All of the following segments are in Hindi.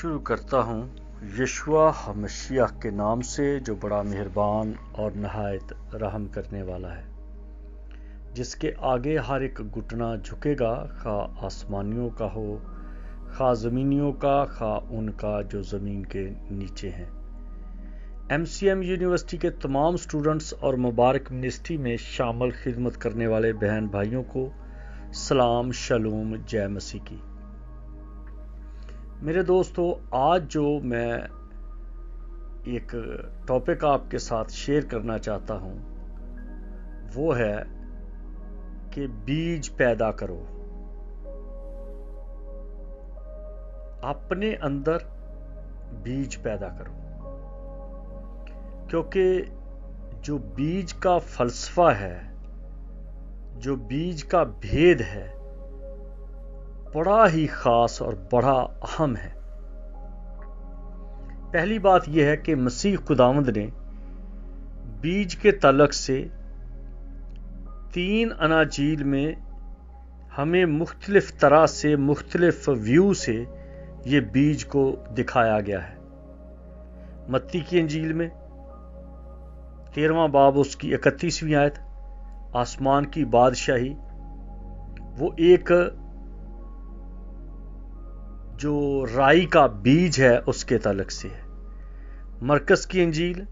शुरू करता हूँ यशुआ हमशिया के नाम से, जो बड़ा मेहरबान और नहायत रहम करने वाला है। जिसके आगे हर एक घुटना झुकेगा, खा आसमानियों का हो, खा ज़मीनियों का, खा उनका जो ज़मीन के नीचे हैं। एम सी एम यूनिवर्सिटी के तमाम स्टूडेंट्स और मुबारक मिनिस्ट्री में शामिल खिदमत करने वाले बहन भाइयों को सलाम, शलूम, जय मसीह की। मेरे दोस्तों, आज जो मैं एक टॉपिक आपके साथ शेयर करना चाहता हूँ, वो है कि बीज पैदा करो। अपने अंदर बीज पैदा करो। क्योंकि जो बीज का फलसफा है, जो बीज का भेद है बड़ा ही ख़ास और बड़ा अहम है। पहली बात यह है कि मसीह खुदावंद ने बीज के तलक से तीन अनाजील में हमें मुख्तलिफ़ तरह से, मुख्तलिफ़ व्यू से ये बीज को दिखाया गया है। मत्ती की अंजील में तेरवा बाब उसकी इकतीसवीं आयत, आसमान की बादशाही, वो एक जो राई का बीज है उसके तलक से है। मरकस की अंजील,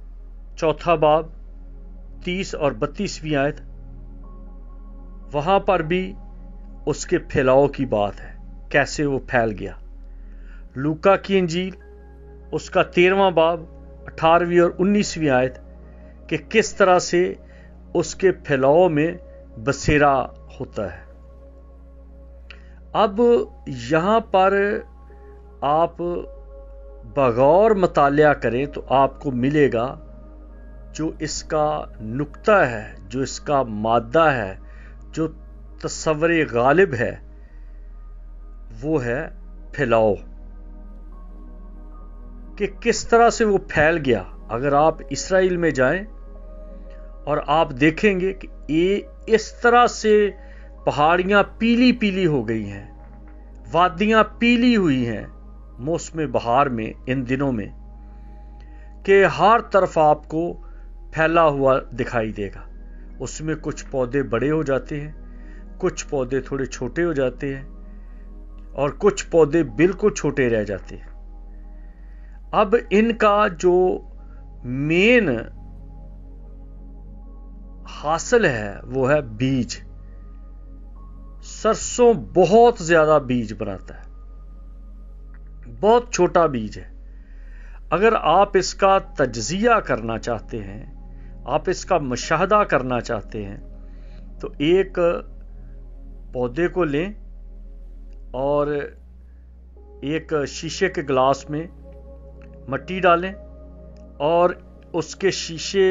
चौथा बाब, तीस और बत्तीसवीं आयत, वहाँ पर भी उसके फैलाव की बात है, कैसे वो फैल गया। लूका की अंजील, उसका तेरहवा बाब, अठारहवीं और उन्नीसवीं आयत, कि किस तरह से उसके फैलाव में बसेरा होता है। अब यहाँ पर आप बगौर मताल करें तो आपको मिलेगा जो इसका नुक्ता है, जो इसका मादा है, जो तस्वर गालिब है, वो है फैलाओ। कि किस तरह से वो फैल गया? अगर आप इसराइल में जाएँ और आप देखेंगे कि ये इस तरह से पहाड़ियाँ पीली पीली हो गई हैं, वादियाँ पीली हुई हैं मौसम बहार में, इन दिनों में, कि हर तरफ़ आपको फैला हुआ दिखाई देगा। उसमें कुछ पौधे बड़े हो जाते हैं, कुछ पौधे थोड़े छोटे हो जाते हैं, और कुछ पौधे बिल्कुल छोटे रह जाते हैं। अब इनका जो मेन हासिल है, वो है बीज। सरसों बहुत ज़्यादा बीज बनाता है। बहुत छोटा बीज है। अगर आप इसका तजिया करना चाहते हैं, आप इसका मुशाहदा करना चाहते हैं तो एक पौधे को लें और एक शीशे के गिलास में मट्टी डालें और उसके शीशे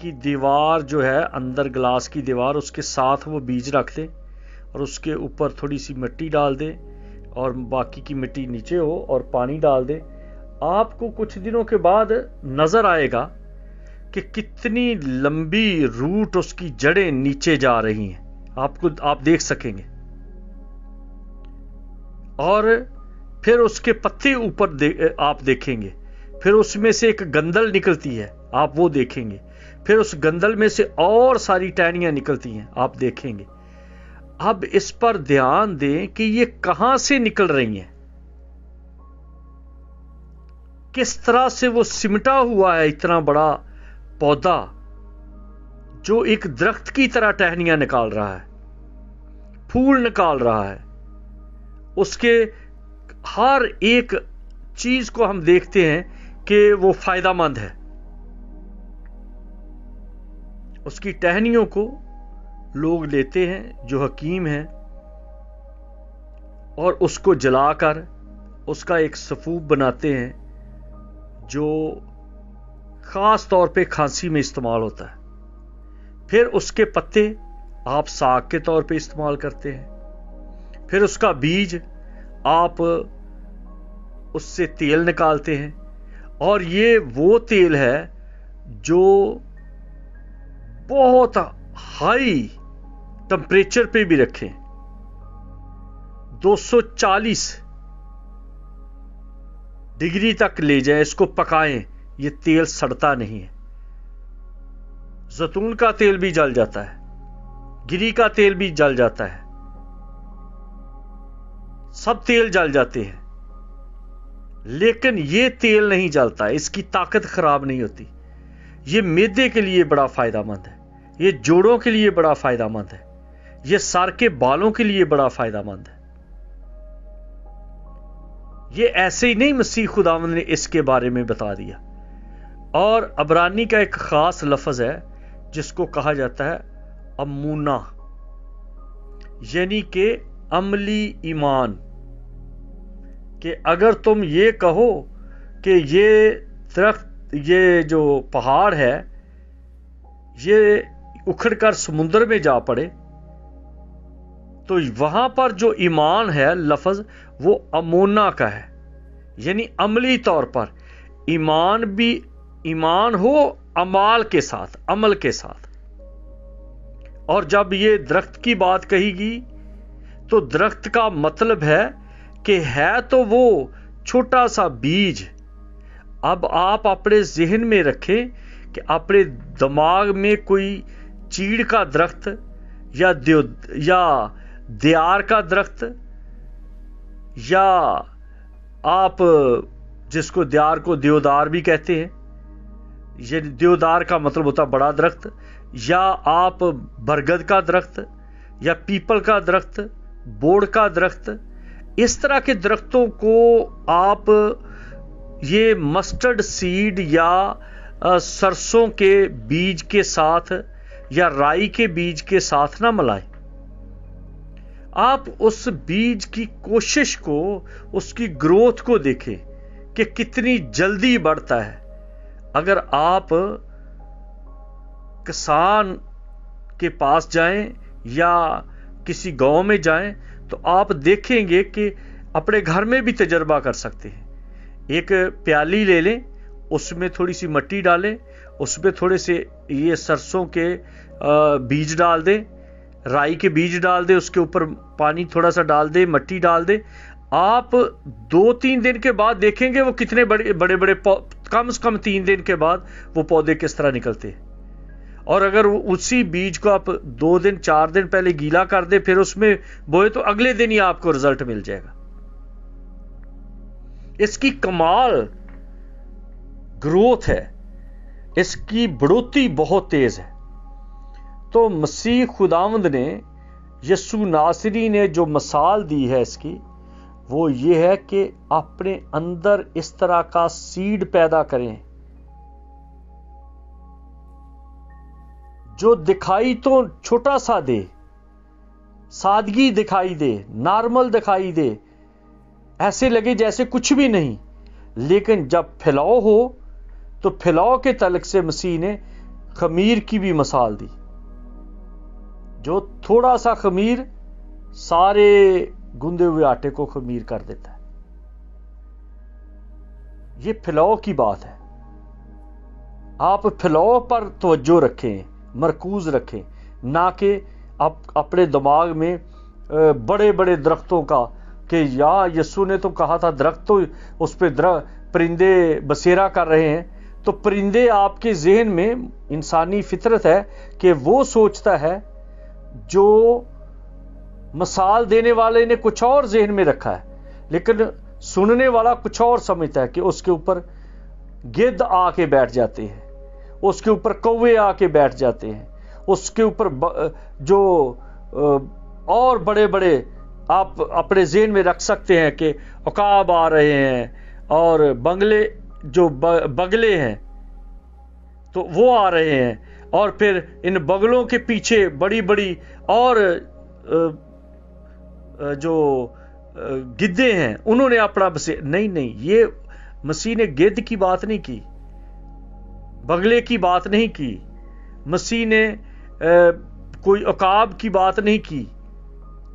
की दीवार जो है, अंदर गिलास की दीवार, उसके साथ वो बीज रख दें और उसके ऊपर थोड़ी सी मिट्टी डाल दें और बाकी की मिट्टी नीचे हो और पानी डाल दे। आपको कुछ दिनों के बाद नज़र आएगा कि कितनी लंबी रूट उसकी जड़ें नीचे जा रही हैं। आपको आप देख सकेंगे। और फिर उसके पत्ते ऊपर दे, आप देखेंगे। फिर उसमें से एक गंदल निकलती है आप वो देखेंगे। फिर उस गंदल में से और सारी टहनियाँ निकलती हैं आप देखेंगे। अब इस पर ध्यान दें कि ये कहाँ से निकल रही हैं। किस तरह से वो सिमटा हुआ है इतना बड़ा पौधा जो एक दरख्त की तरह टहनियाँ निकाल रहा है, फूल निकाल रहा है। उसके हर एक चीज़ को हम देखते हैं कि वो फायदामंद है। उसकी टहनियों को लोग लेते हैं, जो हकीम हैं, और उसको जलाकर उसका एक सफूब बनाते हैं, जो ख़ास तौर पे खांसी में इस्तेमाल होता है। फिर उसके पत्ते आप साग के तौर पे इस्तेमाल करते हैं। फिर उसका बीज आप उससे तेल निकालते हैं, और ये वो तेल है, जो बहुत हाई टेम्परेचर पे भी रखें। 240 डिग्री तक ले जाएँ, इसको पकाएँ। ये तेल सड़ता नहीं है। जैतून का तेल भी जल जाता है। गिरी का तेल भी जल जाता है। सब तेल जल जाते हैं। लेकिन ये तेल नहीं जलता, इसकी ताकत खराब नहीं होती। ये मेदे के लिए बड़ा फायदामंद है। ये जोड़ों के लिए बड़ा फायदामंद है। ये सर के बालों के लिए बड़ा फायदामंद है। ये ऐसे ही नहीं, मसीह खुदावंद ने इसके बारे में बता दिया। और अबरानी का एक खास लफज है, जिसको कहा जाता है अमूना यानी कि अमली ईमान। कि अगर तुम ये कहो कि ये दरख्त, ये जो पहाड़ है, ये उखड़कर समुद्र में जा पड़े तो वहाँ पर जो ईमान है, लफज, वो अमोना का है। यानी अमली तौर पर, ईमान भी ईमान हो अमाल के साथ, अमल के साथ। और जब ये दरख्त की बात कहीगी तो दरख्त का मतलब है कि है तो वो छोटा सा बीज। अब आप अपने जहन में रखें कि अपने दिमाग में कोई चीड़ का दरख्त या या दियार का दरख्त, या आप जिसको दियार को देवदार भी कहते हैं, ये देवदार का मतलब होता बड़ा दरख्त, या आप बरगद का दरख्त, या पीपल का दरख्त, बोड़ का दरख्त, इस तरह के दरख्तों को आप ये मस्टर्ड सीड या सरसों के बीज के साथ, या राई के बीज के साथ ना मिलाएँ। आप उस बीज की कोशिश को, उसकी ग्रोथ को देखें कि कितनी जल्दी बढ़ता है। अगर आप किसान के पास जाएँ या किसी गाँव में जाएँ तो आप देखेंगे कि अपने घर में भी तजर्बा कर सकते हैं। एक प्याली ले लें, उसमें थोड़ी सी मट्टी डालें, उसमें थोड़े से ये सरसों के बीज डाल दें राई के बीज डाल दे, उसके ऊपर पानी थोड़ा सा डाल दे, मट्टी डाल दे। आप दो तीन दिन के बाद देखेंगे वो कितने बड़े बड़े बड़े कम से कम तीन दिन के बाद वो पौधे किस तरह निकलते हैं। और अगर उसी बीज को आप दो दिन, चार दिन पहले गीला कर दे, फिर उसमें बोए तो अगले दिन ही आपको रिज़ल्ट मिल जाएगा। इसकी कमाल ग्रोथ है। इसकी बढ़ोतरी बहुत तेज है। तो मसीह खुदावंद ने यसु नासरी ने जो मिसाल दी है इसकी, वो ये है कि अपने अंदर इस तरह का सीड पैदा करें, जो दिखाई तो छोटा सा दे, सादगी दिखाई दे, नॉर्मल दिखाई दे, ऐसे लगे जैसे कुछ भी नहीं। लेकिन जब फैलाव हो तो फैलाव के तलक से मसीह ने खमीर की भी मिसाल दी। जो थोड़ा सा खमीर सारे गुंदे हुए आटे को खमीर कर देता है। ये फिलौ की बात है। आप फिलौ पर तवज्जो रखें, मरकूज रखें, ना कि आप अपने दिमाग में बड़े बड़े दरख्तों का कि या यस्सु ने तो कहा था, दरख्त तो उस पर दरख्त परिंदे बसेरा कर रहे हैं। तो परिंदे आपके जहन में इंसानी फितरत है कि वो सोचता है जो मिसाल देने वाले ने कुछ और जहन में रखा है, लेकिन सुनने वाला कुछ और समझता है कि उसके ऊपर गिद्ध आके बैठ जाते हैं, उसके ऊपर कौवे आके बैठ जाते हैं, उसके ऊपर जो और बड़े बड़े आप अपने जेन में रख सकते हैं कि अकाब आ रहे हैं और बंगले, जो बगले हैं तो वो आ रहे हैं और फिर इन बगलों के पीछे बड़ी बड़ी और जो गिद्धे हैं, उन्होंने अपना बसे, नहीं नहीं, ये मसीह ने गिद्ध की बात नहीं की, बगले की बात नहीं की, मसीह ने कोई अकाब की बात नहीं की,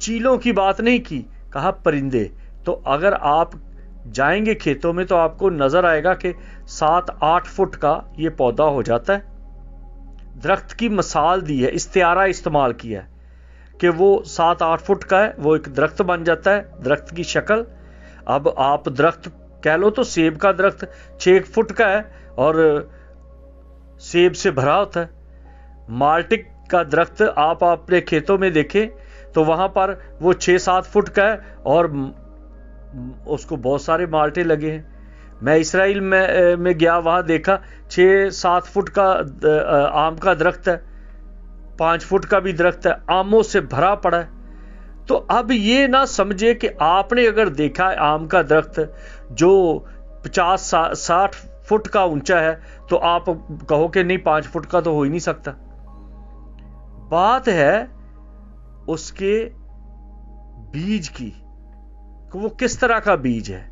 चीलों की बात नहीं की, कहा, परिंदे तो अगर आप जाएँगे खेतों में तो आपको नज़र आएगा कि सात आठ फुट का ये पौधा हो जाता है। दरख्त की मिसाल दी है इस्तारा इस्तेमाल किया है, कि वो सात आठ फुट का है, वो एक दरख्त बन जाता है, दरख्त की शक्ल। अब आप दरख्त कह लो तो सेब का दरख्त छह फुट का है और सेब से भरा होता है। माल्टिक का दरख्त आप अपने खेतों में देखें तो वहाँ पर वो छह सात फुट का है और उसको बहुत सारे माल्टे लगे हैं। मैं इसराइल में में गया, वहाँ देखा छह सात फुट का आम का दरख्त है, पाँच फुट का भी दरख्त है, आमों से भरा पड़ा है। तो अब ये ना समझे कि आपने अगर देखा है आम का दरख्त, जो पचास साठ फुट का ऊँचा है तो आप कहो कि नहीं, पाँच फुट का तो हो ही नहीं सकता। बात है उसके बीज की, कि वो किस तरह का बीज है?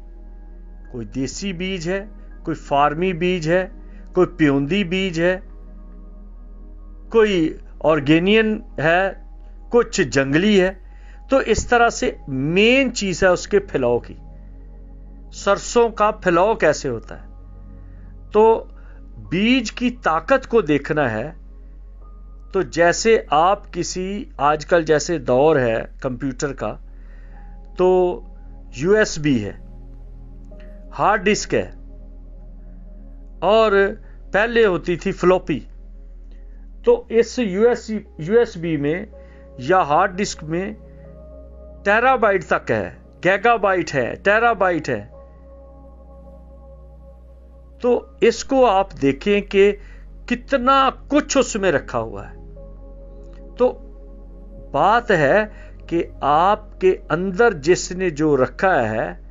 कोई देसी बीज है, कोई फार्मी बीज है, कोई प्योंदी बीज है, कोई ऑर्गेनियन है, कुछ जंगली है तो इस तरह से मेन चीज़ है उसके फैलाव की। सरसों का फैलाव कैसे होता है? तो बीज की ताकत को देखना है तो जैसे आप किसी, आजकल जैसे दौर है कंप्यूटर का तो यूएसबी है। हार्ड डिस्क है। और पहले होती थी फ्लॉपी। तो इस यूएस यूएसबी में या हार्ड डिस्क में टेराबाइट तक है, गैगाबाइट है, टेराबाइट है। तो इसको आप देखें कि कितना कुछ उसमें रखा हुआ है। तो बात है कि आपके अंदर जिसने जो रखा है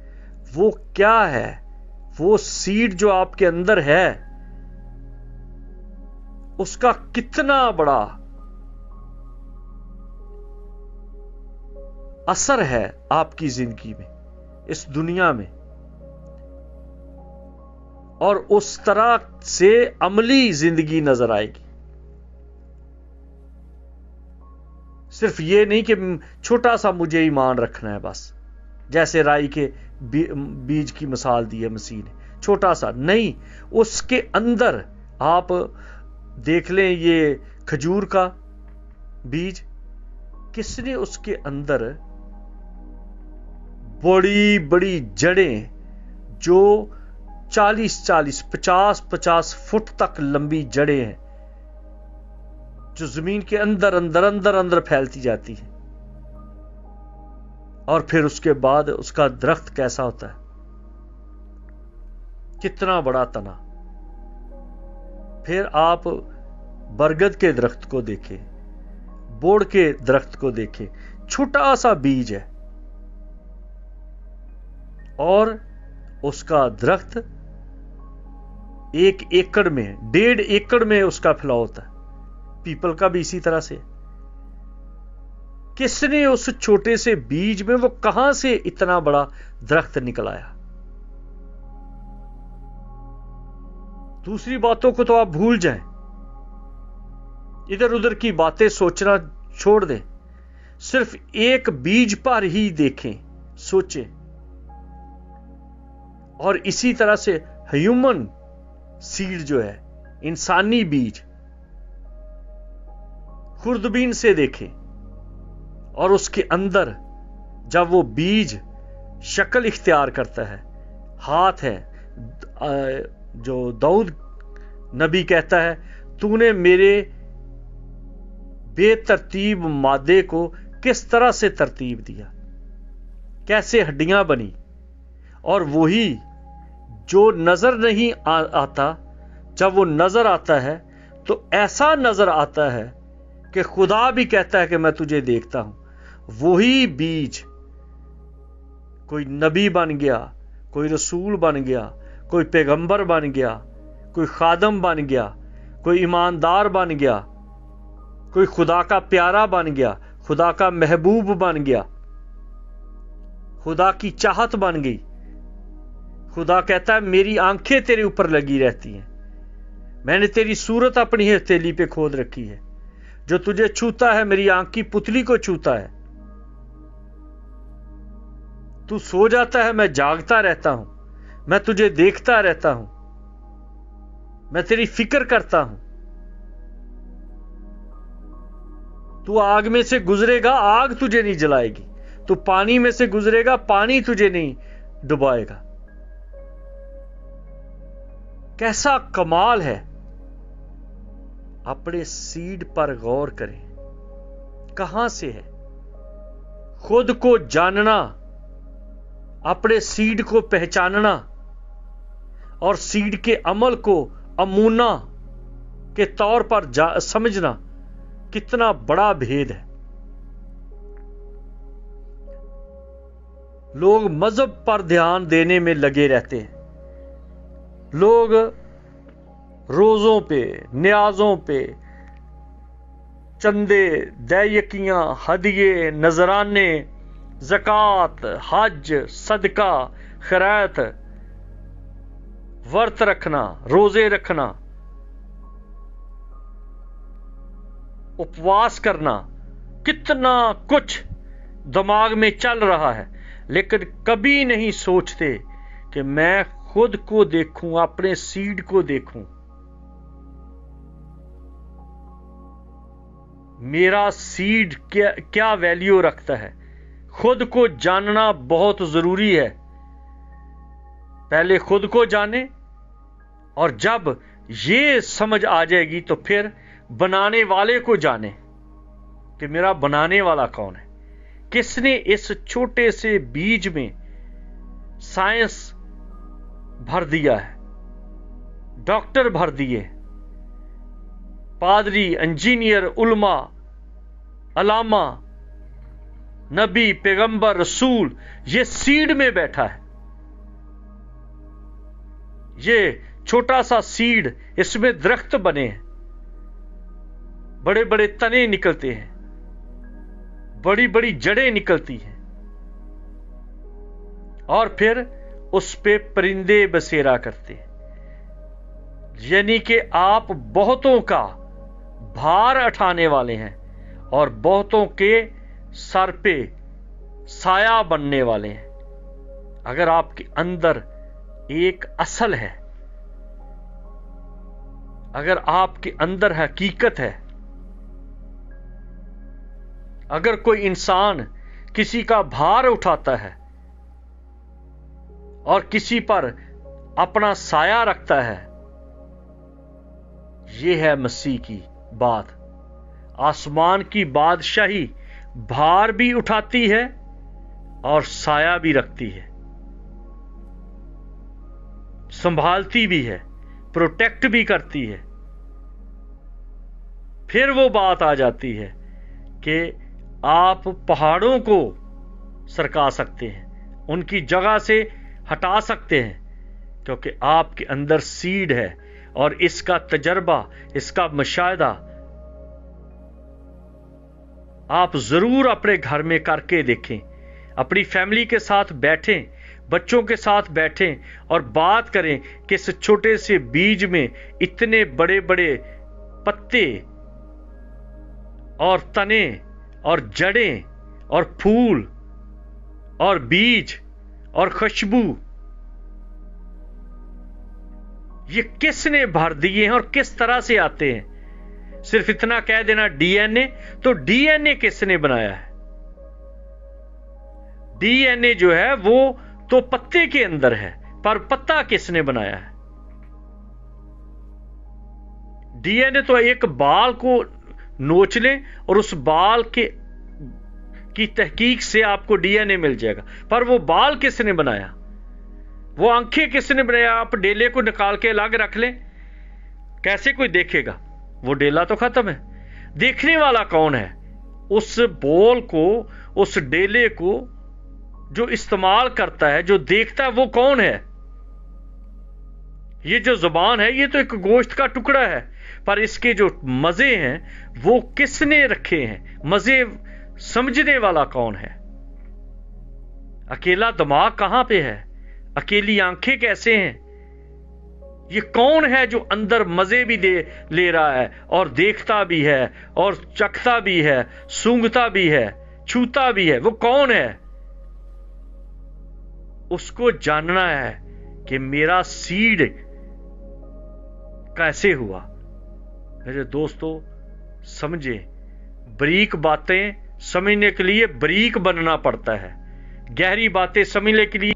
वो क्या है? वो सीड जो आपके अंदर है, उसका कितना बड़ा असर है आपकी ज़िंदगी में, इस दुनिया में। और उस तरह से अमली ज़िंदगी नज़र आएगी। सिर्फ़ ये नहीं कि छोटा सा मुझे ईमान रखना है बस, जैसे राई के बीज की मिसाल दी है मसीह ने। छोटा सा, नहीं, उसके अंदर आप देख लें ये खजूर का बीज, किसने उसके अंदर बड़ी बड़ी जड़ें जो 40 40 50 50 फुट तक लंबी जड़ें हैं, जो ज़मीन के अंदर अंदर अंदर अंदर फैलती जाती है। और फिर उसके बाद उसका दरख्त कैसा होता है? कितना बड़ा तना। फिर आप बरगद के दरख्त को देखें, बोड़ के दरख्त को देखें। छोटा सा बीज है। और उसका दरख्त एक एकड़ में, डेढ़ एकड़ में उसका फैलाव होता है। पीपल का भी इसी तरह से। किसने उस छोटे से बीज में वो कहाँ से इतना बड़ा दरख्त निकल आया दूसरी बातों को तो आप भूल जाएँ। इधर उधर की बातें सोचना छोड़ दें। सिर्फ़ एक बीज पर ही देखें, सोचें। और इसी तरह से ह्यूमन सीड जो है, इंसानी बीज, खुर्दबीन से देखें। और उसके अंदर जब वो बीज शक्ल इख्तियार करता है हाथ है जो दाऊद नबी कहता है तूने मेरे बेतरतीब मादे को किस तरह से तरतीब दिया? कैसे हड्डियाँ बनी? और वही जो नज़र नहीं आ, आता जब वो नज़र आता है तो ऐसा नज़र आता है कि खुदा भी कहता है कि मैं तुझे देखता हूँ। वही बीज कोई नबी बन गया, कोई रसूल बन गया, कोई पैगंबर बन गया, कोई खादम बन गया, कोई ईमानदार बन गया, कोई खुदा का प्यारा बन गया, खुदा का महबूब बन गया, खुदा की चाहत बन गई। खुदा कहता है, मेरी आँखें तेरे ऊपर लगी रहती हैं। मैंने तेरी सूरत अपनी हथेली पे खोद रखी है। जो तुझे छूता है, मेरी आँख की पुतली को छूता है। तू सो जाता है, मैं जागता रहता हूँ, मैं तुझे देखता रहता हूँ, मैं तेरी फ़िक्र करता हूँ। तू आग में से गुजरेगा, आग तुझे नहीं जलाएगी। तू पानी में से गुजरेगा, पानी तुझे नहीं डुबाएगा। कैसा कमाल है। अपने सीड पर गौर करें। कहाँ से है। खुद को जानना अपने सीड को पहचानना और सीड के अमल को अमूना के तौर पर समझना कितना बड़ा भेद है। लोग मज़हब पर ध्यान देने में लगे रहते हैं। लोग रोज़ों पे, न्याजों पे चंदे, दैयकियाँ, हदिये, नजराने जक़ात, हज, सदका, खैरत, वर्त रखना, रोज़े रखना, उपवास करना, कितना कुछ दिमाग में चल रहा है, लेकिन कभी नहीं सोचते कि मैं खुद को देखूँ, अपने सीड को देखूँ। मेरा सीड क्या क्या वैल्यू रखता है? खुद को जानना बहुत ज़रूरी है। पहले खुद को जाने और जब ये समझ आ जाएगी तो फिर बनाने वाले को जाने कि मेरा बनाने वाला कौन है। किसने इस छोटे से बीज में साइंस भर दिया है? डॉक्टर भर दिए। पादरी, इंजीनियर उलमा, अलामा नबी, पैगंबर, रसूल, ये सीड में बैठा है। ये छोटा सा सीड इसमें दरख्त बने हैं। बड़े बड़े तने निकलते हैं। बड़ी बड़ी जड़ें निकलती हैं। और फिर उस पे परिंदे बसेरा करते हैं। यानी कि आप बहुतों का भार उठाने वाले हैं और बहुतों के सर पे साया बनने वाले हैं। अगर आपके अंदर एक असल है, अगर आपके अंदर हकीकत है, अगर कोई इंसान किसी का भार उठाता है और किसी पर अपना साया रखता है यह है मसीह की बात। आसमान की बादशाही भार भी उठाती है और साया भी रखती है। संभालती भी है प्रोटेक्ट भी करती है। फिर वो बात आ जाती है कि आप पहाड़ों को सरका सकते हैं, उनकी जगह से हटा सकते हैं, क्योंकि आपके अंदर सीड है और इसका तजर्बा, इसका मुशाहिदा आप ज़रूर अपने घर में करके देखें। अपनी फैमिली के साथ बैठें, बच्चों के साथ बैठें और बात करें कि इस छोटे से बीज में इतने बड़े बड़े पत्ते और तने और जड़ें और फूल और बीज और खुशबू। ये किसने भर दिए हैं और किस तरह से आते हैं? सिर्फ़ इतना कह देना डीएनए तो डीएनए किसने बनाया है? डीएनए जो है, वो तो पत्ते के अंदर है, पर पत्ता किसने बनाया है? डीएनए तो एक बाल को नोच लें और उस बाल के, की तहकीक से आपको डीएनए मिल जाएगा। पर वो बाल किसने बनाया? वो आँखें किसने बनाया? आप डेले को निकाल के अलग रख लें। कैसे कोई देखेगा? वो डेला तो खत्म है। देखने वाला कौन है? उस बोल को, उस डेले को जो इस्तेमाल करता है, जो देखता है, वो कौन है? ये जो ज़ुबान है, ये तो एक गोश्त का टुकड़ा है, पर इसके जो मज़े हैं, वो किसने रखे हैं? मज़े समझने वाला कौन है? अकेला दिमाग कहाँ पे है? अकेली आँखें कैसे हैं? ये कौन है जो अंदर मज़े भी दे, ले रहा है, और देखता भी है, और चखता भी है, सूंघता भी है, छूता भी है? वो कौन है? उसको जानना है कि मेरा सीड कैसे हुआ। मेरे दोस्तों, समझे, बरीक बातें समझने के लिए बरीक बनना पड़ता है। गहरी बातें समझने के लिए